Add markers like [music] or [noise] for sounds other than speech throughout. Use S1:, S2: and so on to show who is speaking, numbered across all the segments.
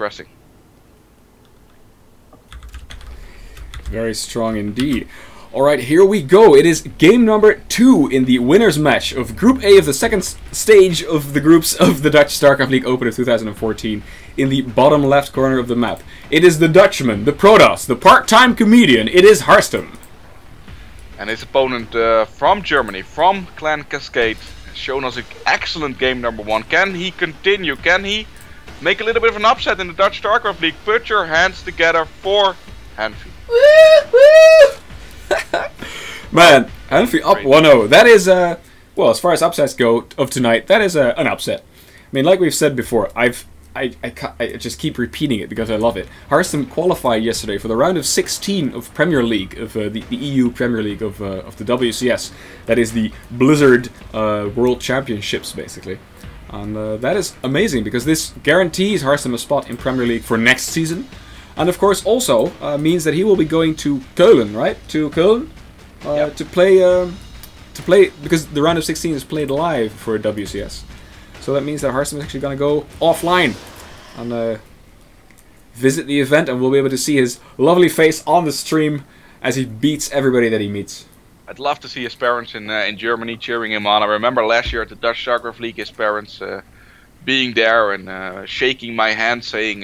S1: impressing.
S2: Very strong indeed. All right, here we go. It is game number two in the winners match of Group A of the second stage of the groups of the Dutch StarCraft League Open of 2014 in the bottom left corner of the map. It is the Dutchman, the Protoss, the part-time comedian. It is Harstem.
S1: And his opponent uh, from Germany, from Clan Cascade, has shown us an excellent game number one. Can he continue? Can he make a little bit of an upset in the Dutch StarCraft League? Put your hands together for HaNfy.
S2: Woo, [laughs] woo! Man, HaNfy up 1-0. That is, uh, well, as far as upsets go of tonight, that is uh, an upset. I mean, like we've said before, I've I, I, I, just keep repeating it because I love it. Harstem qualified yesterday for the round of 16 of Premier League, of uh, the, the EU Premier League of, uh, of the WCS. That is the Blizzard uh, World Championships, basically. And uh, that is amazing because this guarantees Harstem a spot in Premier League for next season. And of course, also uh, means that he will be going to Köln, right? To Köln uh,
S1: Yep.
S2: to play um, to play because the round of 16 is played live for WCS. So that means that Harstem is actually going to go offline and uh, visit the event, and we'll be able to see his lovely face on the stream as he beats everybody that he meets.
S1: I'd love to see his parents in uh, in Germany cheering him on. I remember last year at the Dutch StarCraft League, his parents uh, being there and uh, shaking my hand, saying,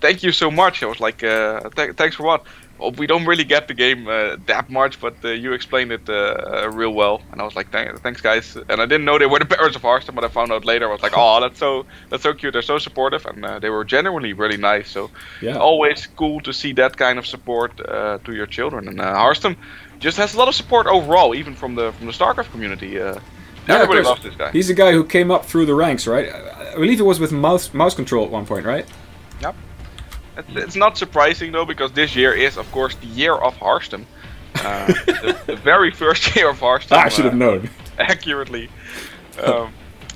S1: "Thank you so much." I was like, th- "Thanks for what?" Well, we don't really get the game uh, that much, but uh, you explained it uh, uh, real well, and I was like, "Thank- "Thanks, guys." And I didn't know they were the parents of Harstem, but I found out later. I was like, [laughs] "Oh, that's so that's so cute. They're so supportive, and uh, they were genuinely really nice." So
S2: Yeah.
S1: always cool to see that kind of support uh, to your children. And uh, Harstem just has a lot of support overall, even from the from the StarCraft community. Uh,
S2: Yeah,
S1: everybody loves this guy.
S2: He's a guy who came up through the ranks, right? I I believe it was with mouse mouse control at one point, right?
S1: Yep. It's, it's not surprising though, because this year is, of course, the year of Harstem. Uh, [laughs] the, the very first year of Harstem.
S2: I should have
S1: uh,
S2: known. [laughs]
S1: accurately. Um,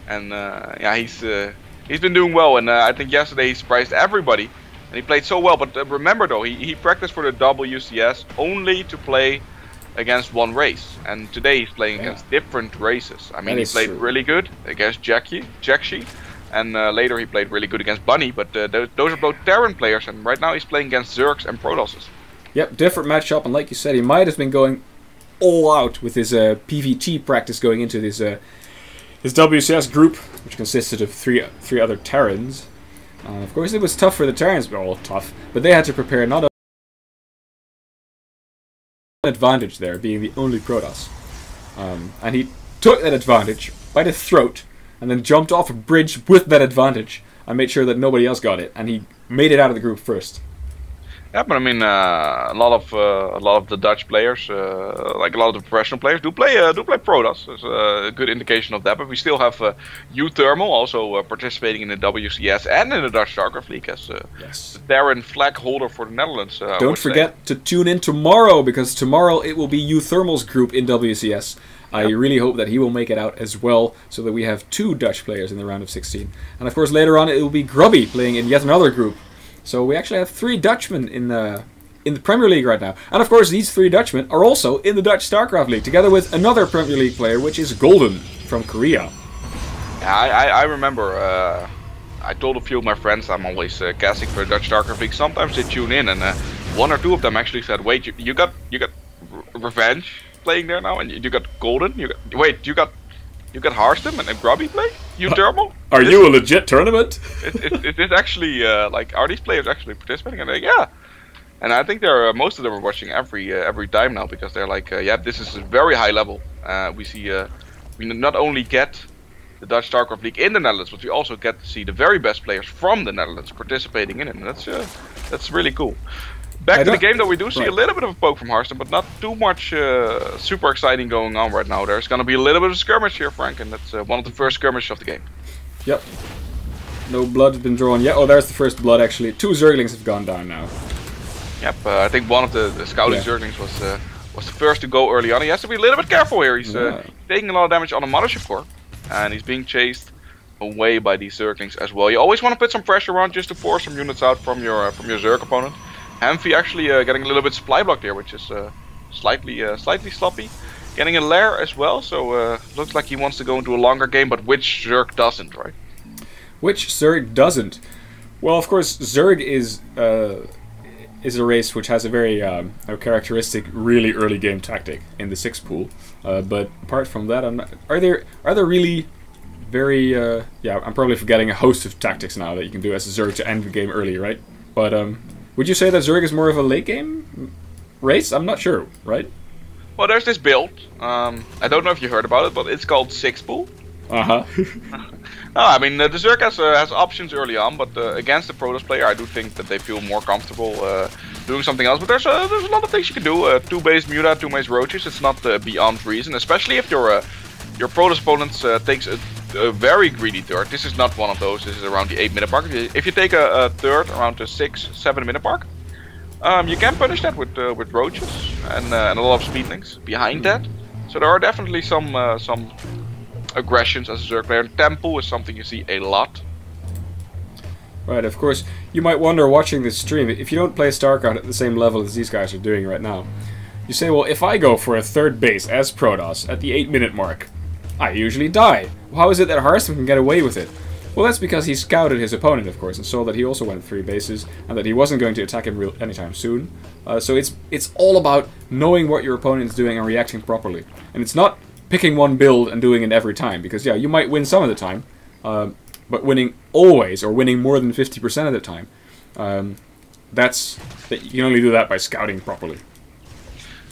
S1: and uh, yeah, he's uh, he's been doing well, and uh, I think yesterday he surprised everybody, and he played so well. But uh, remember though, he, he practiced for the WCS only to play against one race, and today he's playing
S2: Yeah.
S1: against different races. I mean, he played
S2: true.
S1: really good against Jackie, Jakshi, and uh, later he played really good against Bunny. But uh, those, those are both Terran players, and right now he's playing against Zergs and Protosses.
S2: Yep, different matchup, and like you said, he might have been going all out with his uh, PVT practice going into this uh, his WCS group, which consisted of three three other Terrans. Uh, of course, it was tough for the Terrans, but all tough, but they had to prepare not a advantage there, being the only Protoss, um, and he took that advantage by the throat, and then jumped off a bridge with that advantage, and made sure that nobody else got it, and he made it out of the group first.
S1: Yeah, but I mean, uh, a lot of uh, a lot of the Dutch players, uh, like a lot of the professional players, do play uh, do play Protoss. It's a good indication of that. But we still have uh, uThermal also uh, participating in the WCS and in the Dutch StarCraft League as uh,
S2: Yes.
S1: Darren flag holder for the Netherlands. Uh,
S2: Don't
S1: would say.
S2: forget to tune in tomorrow because tomorrow it will be uThermal's group in WCS. I really hope that he will make it out as well, so that we have two Dutch players in the round of 16. And of course, later on it will be Grubby playing in yet another group. So we actually have three Dutchmen in the in the Premier League right now. And of course, these three Dutchmen are also in the Dutch StarCraft League, together with another Premier League player, which is Golden from Korea.
S1: Yeah, I, I, I remember. Uh, I told a few of my friends I'm always uh, casting for the Dutch StarCraft League. Sometimes they tune in, and uh, one or two of them actually said, "Wait, you, you got you got R- Revenge playing there now, and you, you got Golden. You got wait, you got you got Harstem and, and Grubby play. uThermal.
S2: Are
S1: This-
S2: you a legit tournament?
S1: Is, is, is this actually uh, like are these players actually participating? And they're like, yeah. And I think they're uh, most of them are watching every uh, every time now because they're like, uh, yeah, this is a very high level. Uh, we see uh, we not only get the Dutch StarCraft League in the Netherlands, but we also get to see the very best players from the Netherlands participating in it. And that's uh, that's really cool. Back
S2: I
S1: to the game, though, we do see
S2: right.
S1: a little bit of a poke from Harstem, but not too much uh, super exciting going on right now. There's going to be a little bit of skirmish here, Frank, and that's uh, one of the first skirmishes of the game.
S2: Yep. No blood has been drawn yet. Oh, there's the first blood actually. Two Zerglings have gone down now.
S1: Yep, uh, I think one of the, the scouting
S2: Yeah.
S1: Zerglings was uh, was the first to go early on. He has to be a little bit careful here. He's uh,
S2: Yeah.
S1: taking a lot of damage on a mothership core, and he's being chased away by these Zerglings as well. You always want to put some pressure on just to force some units out from your uh, from your Zerg opponent. HaNfy actually uh, getting a little bit supply blocked here, which is uh, slightly uh, slightly sloppy. Getting a lair as well, so uh, looks like he wants to go into a longer game, but which Zerg doesn't, right?
S2: Which Zerg doesn't? Well, of course, Zerg is uh, is a race which has a very um, a characteristic, really early game tactic in the six pool. Uh, but apart from that, I'm not, are there are there really very uh, yeah? I'm probably forgetting a host of tactics now that you can do as a Zerg to end the game early, right? But um, would you say that Zerg is more of a late game race? I'm not sure, right?
S1: Well, there's this build. Um, I don't know if you heard about it, but it's called Six Pool.
S2: Uh huh. [laughs]
S1: no, I mean uh, the Zerg has, uh, has options early on, but uh, against the Protoss player, I do think that they feel more comfortable uh, doing something else. But there's uh, there's a lot of things you can do. Uh, two base Muta, two base Roaches. It's not beyond reason, especially if your your Protoss opponent takes a, a, very greedy third. This is not one of those. This is around the eight minute mark. If you take a, a third around the six, seven minute mark, um, you can punish that with with Roaches and, and a lot of speedlings behind that. So there are definitely some some aggressions as a Zerg player. Temple is something you see a lot.
S2: Right, of course, you might wonder watching this stream, if you don't play StarCraft at the same level as these guys are doing right now, you say, well, if I go for a third base as Protoss at the 8 minute mark, I usually die. How is it that Harstem can get away with it? Well, that's because he scouted his opponent, of course, and saw that he also went three bases, and that he wasn't going to attack him real anytime soon. Uh, so it's it's all about knowing what your opponent is doing and reacting properly. And it's not picking one build and doing it every time. Because, yeah, you might win some of the time, um, but winning always, or winning more than 50% of the time, um, that's... You can only do that by scouting properly.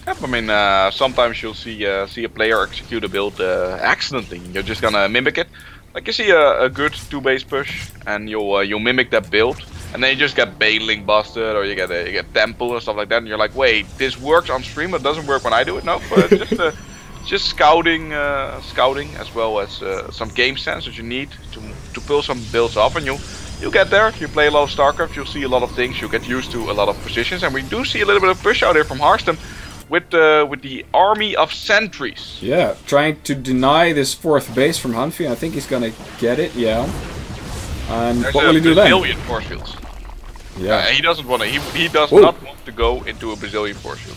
S1: Yep, I mean, uh, sometimes you'll see uh, see a player execute a build uh, accidentally. You're just gonna mimic it. Like you see a, a good two base push, and you'll uh, you'll mimic that build, and then you just get baneling busted, or you get a, you get temple or stuff like that, and you're like, wait, this works on stream, but doesn't work when I do it. No, but just uh, just scouting, uh, scouting as well as uh, some game sense that you need to to pull some builds off, and you you get there. You play a lot of StarCraft, you'll see a lot of things. You get used to a lot of positions, and we do see a little bit of push out here from Harstem with uh, with the army of sentries.
S2: Yeah, trying to deny this fourth base from HaNfy. I think he's gonna get it. Yeah. And
S1: There's
S2: what will he do then?
S1: Brazilian force fields.
S2: Yeah. Uh,
S1: he doesn't want to. He he does Ooh. not want to go into a Brazilian force field.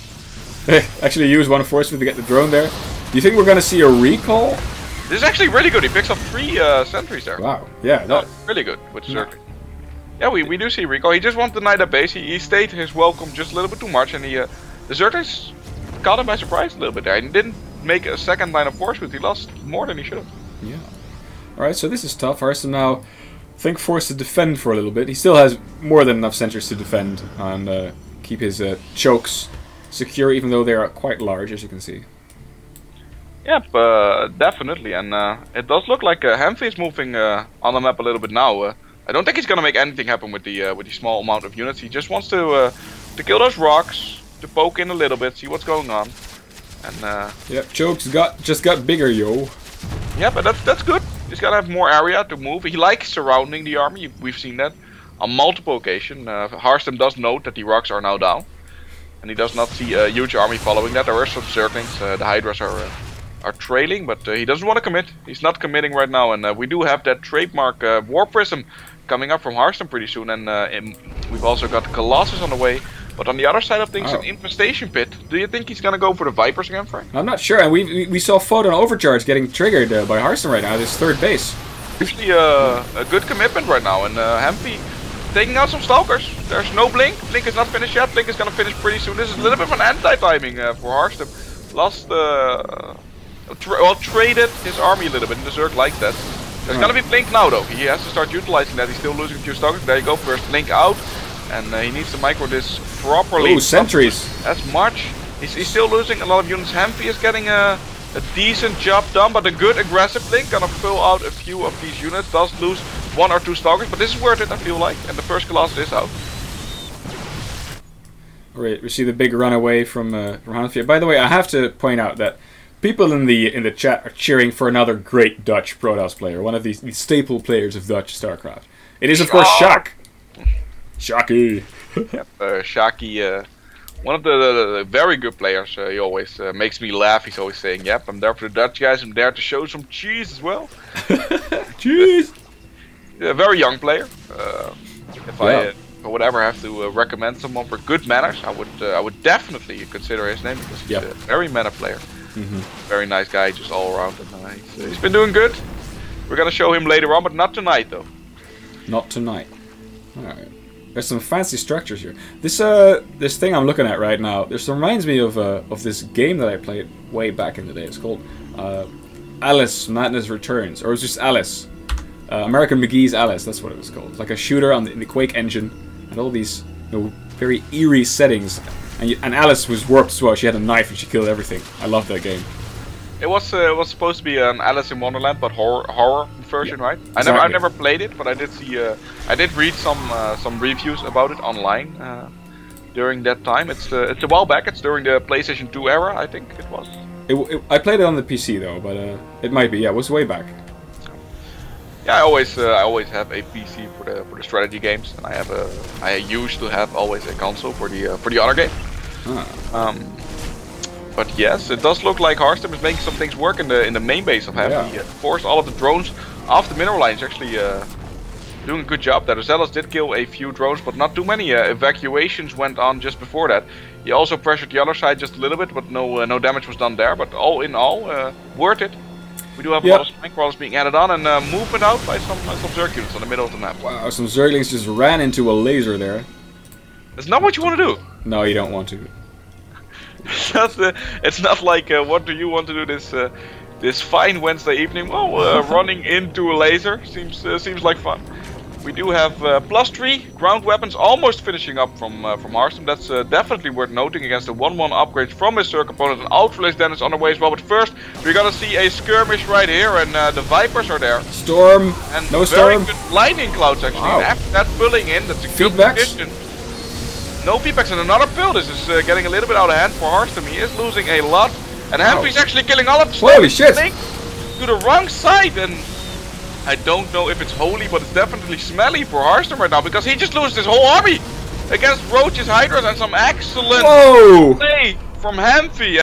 S1: [laughs]
S2: actually use one force field to get the drone there. Do you think we're gonna see a recall?
S1: This is actually really good. He picks up three uh, sentries there.
S2: Wow. Yeah. That...
S1: Oh, really good with yeah. Yeah, we, we do see recall. He just to deny that base. He, he stayed his welcome just a little bit too much, and he uh, the Zealots caught him by surprise a little bit there. He didn't make a second line of force, but he lost more than he should have.
S2: Yeah. All right. So this is tough. Harstem now, I think forced to defend for a little bit. He still has more than enough sentries to defend and uh, keep his uh, chokes secure, even though they are quite large, as you can see.
S1: Yep, uh, definitely, and uh, it does look like uh, HaNfy is moving uh, on the map a little bit now. Uh, I don't think he's gonna make anything happen with the uh, with the small amount of units. He just wants to uh, to kill those rocks, to poke in a little bit, see what's going on, and uh,
S2: yep, chokes got just got bigger, yo.
S1: Yeah, but that's that's good. He's gotta have more area to move. He likes surrounding the army. We've seen that on multiple occasions. Uh, does note that the rocks are now down, and he does not see a huge army following that. There are some Zerglings. Uh, the Hydras are uh, are trailing, but uh, he doesn't want to commit. He's not committing right now, and uh, we do have that trademark uh, War Prism coming up from Harstem pretty soon, and uh, in, we've also got Colossus on the way. But on the other side of things, oh. an infestation pit. Do you think he's gonna go for the Vipers again, Frank?
S2: I'm not sure. And we we saw Photon Overcharge getting triggered uh, by Harstem right now. This third base.
S1: Usually uh, a good commitment right now, and uh, HaNfy taking out some Stalkers. There's no Blink. Blink is not finished yet. Blink is gonna finish pretty soon. This is a little bit of an anti-timing uh, for Harstem. Lost uh, tra well, traded his army a little bit, and the Zerg likes that. There's gonna be Blink now though, he has to start utilizing that, he's still losing a few stalkers. There you go, first Blink out, and uh, he needs to micro this properly.
S2: Ooh, sentries!
S1: As much. He's, he's, still losing a lot of units. HaNfy is getting a, a decent job done, but a good aggressive Blink gonna fill out a few of these units. Does lose one or two stalkers, but this is worth it I feel like, and the first Colossus is out.
S2: Right, we see the big runaway from uh, from Hanfia. By the way, I have to point out that people in the in the chat are cheering for another great Dutch Protoss player, one of the, the staple players of Dutch StarCraft. It is, of course, Shaq. Shaki. [laughs]
S1: yep, uh, Shaki, uh, one of the, the, the, very good players. Uh, he always uh, makes me laugh. He's always saying, "Yep, I'm there for the Dutch guys. I'm there to show some cheese as well." [laughs] [laughs]
S2: cheese.
S1: a very young player. Uh, if yeah. I uh, or whatever have to uh, recommend someone for good manners, I would uh, I would definitely consider his name because he's yep. a very meta player. Mm -hmm. Very nice guy, just all around. And, uh, he's, he's been doing good. We're gonna show him later on, but not tonight though.
S2: Not tonight. Alright. There's some fancy structures here. This uh, this thing I'm looking at right now, this reminds me of uh, of this game that I played way back in the day. It's called uh, Alice Madness Returns, or it was just Alice. Uh, American McGee's Alice, that's what it was called. It's like a shooter on the, in the Quake engine, and all these you know, very eerie settings. And, you, and Alice was warped as well. She had a knife and she killed everything. I love that game.
S1: It was uh, it was supposed to be an Alice in Wonderland, but horror horror version,
S2: Yeah,
S1: right? I never I never played it, but I did see uh, I did read some uh, some reviews about it online uh, during that time. It's uh, it's a while back. It's during the PlayStation 2 era, I think it was.
S2: It, it, I played it on the PC though, but uh, it might be. Yeah, it was way back.
S1: Yeah, I always uh, I always have a PC for the for the strategy games, and I have a I used to have always a console for the uh, for the other game.
S2: Ah.
S1: Um, but yes, it does look like Harstem is making some things work in the in the main base of HaNfy.
S2: Yeah.
S1: Uh, course, all of the drones off the mineral lines. actually uh, doing a good job. There, Zealots did kill a few drones, but not too many. Uh, evacuations went on just before that. He also pressured the other side just a little bit, but no uh, no damage was done there. But all in all, uh, worth it. We do have
S2: Yep.
S1: a lot of spine crawlers being added on, and uh, movement out by some uh, some Zerg units on the middle of the map.
S2: Wow, some Zerglings just ran into a laser there.
S1: It's not what you want to do.
S2: No, you don't want to.
S1: It's [laughs] not, uh, it's not like uh, what do you want to do this uh, this fine Wednesday evening? Well, uh, [laughs] running into a laser seems uh, seems like fun. We do have uh, plus three ground weapons almost finishing up from uh, from Harstem. That's uh, definitely worth noting against the 1-1 upgrade from his Zerg opponent. And Ultralisk den is on the way as well. But first, we're gonna see a skirmish right here, and uh, the Vipers are there.
S2: Storm.
S1: And
S2: no
S1: very
S2: storm.
S1: good lightning clouds actually.
S2: Wow.
S1: And after that pulling in, that's a good position. No feedbacks and another pill. This is uh, getting a little bit out of hand for Harstem. He is losing a lot. And
S2: Wow.
S1: HaNfy's actually killing all of the
S2: Holy shit.
S1: To the wrong side and I don't know if it's holy, but it's definitely smelly for Harstem right now because he just loses his whole army against Roaches, Hydras, and some excellent
S2: Whoa!
S1: play from HaNfy.